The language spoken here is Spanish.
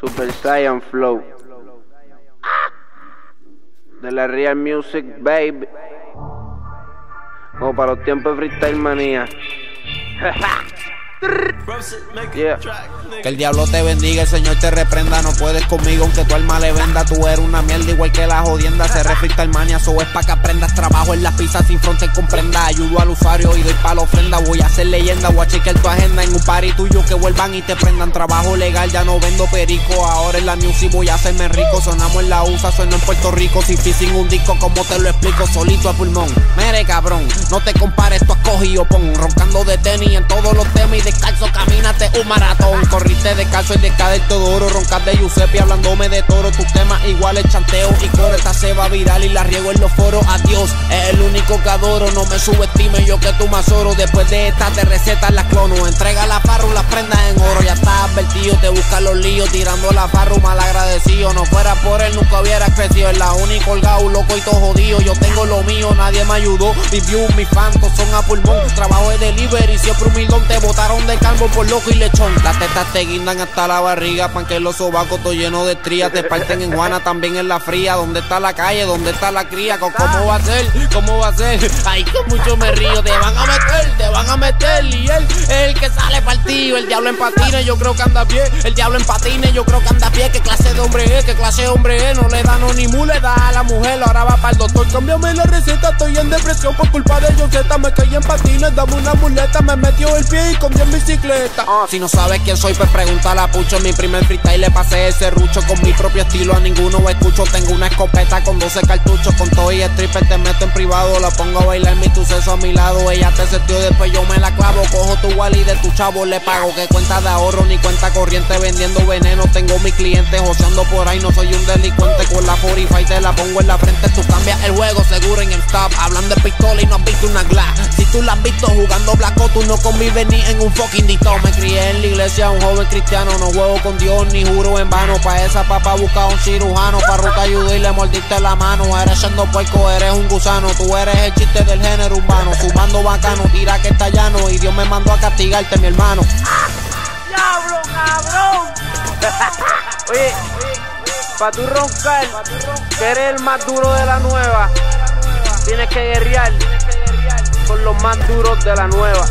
Super Saiyan Flow. De la Real Music, baby. Como para los tiempos de Freestyle Manía. Que el diablo te bendiga, el Señor te reprenda. No puedes conmigo aunque tu alma le venda. Tú eres una mierda igual que la jodienda. Se refrita el mania, so es pa' que aprendas. Trabajo en las pizzas sin fronte comprenda. Ayudo al usuario y doy pa' la ofrenda. Voy a hacer leyenda, voy a chequear tu agenda. En un party tuyo que vuelvan y te prendan. Trabajo legal, ya no vendo perico. Ahora en la music voy a hacerme rico. Sonamos en la USA, sueno en Puerto Rico. Si sin un disco, como te lo explico, solito a pulmón. Mere cabrón, no te compares, tú has cogido pon. Roncando de tenis en todos los temas y descalzo, camínate un maratón. Corriste de calzo y de del todo oro. Roncas de Giuseppe hablándome de toro. Tus temas iguales chanteo y coro. Esta se va viral y la riego en los foros. Adiós, es el único que adoro. No me subestime yo que tú más oro. Después de esta te recetas las clono. Entrega la farro, las prendas en oro. Ya está advertido, te busca los líos. Tirando la farro mal agradecido. No fuera por él, nunca hubiera crecido. Es la única colgado, loco y todo jodido. Yo tengo lo mío, nadie me ayudó. Mis views, mis fans son a pulmón. Trabajo de delivery, siempre humildón. Te botaron de calvo por loco y lechón. Las tetas te guindan hasta la barriga, pan que los sobacos todo lleno de estrías. Te parten en Juana, también en la fría. ¿Dónde está la calle? ¿Dónde está la cría? ¿Cómo va a ser? ¿Cómo va a ser? Ay, que mucho me río. Te van a meter, te van a meter. Y él el que sale partido. El diablo en patines, yo creo que anda pie. El diablo en patines, yo creo que anda a pie. ¿Qué clase de hombre es? ¿Qué clase de hombre es? No le da no ni mu, le da a la mujer. Ahora va para el doctor. Cámbiame la receta, estoy en depresión por culpa de ellos. Me caí en patines, dame una muleta. Me metió el pie y comió en bicicleta. Ah, si no sabes quién soy, pues pregunta a Pucho. En mi primer freestyle le pasé ese rucho con mi propio estilo. A ninguno escucho. Tengo una escopeta con 12 cartuchos. Con todo y stripper te meto en privado. La pongo a bailar mi suceso a mi lado. Ella te setió después yo me la clavo. Cojo tu wall de tu chavo le pago. Que cuenta de ahorro ni cuenta corriente vendiendo veneno. Tengo mis clientes joseando por ahí. No soy un delincuente con la 45 te la pongo en la frente. Tú cambias el juego seguro en el stop. Hablando de pistola y no has visto una glass. Si tú la has visto jugando blaco, tú no convives ni en un fucking dito. Me crié en la iglesia, un joven cristiano. No juego con Dios ni juro en vano. Pa' esa papa busca un cirujano. Pa' ruta ayuda y le mordiste la mano. Eres siendo puerco, eres un gusano. Tú eres el chiste del género urbano. Fumando bacano, tira que está llano. Y Dios me mandó a castigarte, mi hermano. ¡Diablo, cabrón! Oye, pa' tu roncar, que eres el más duro de la nueva, tienes que guerrear con los más duros de la nueva.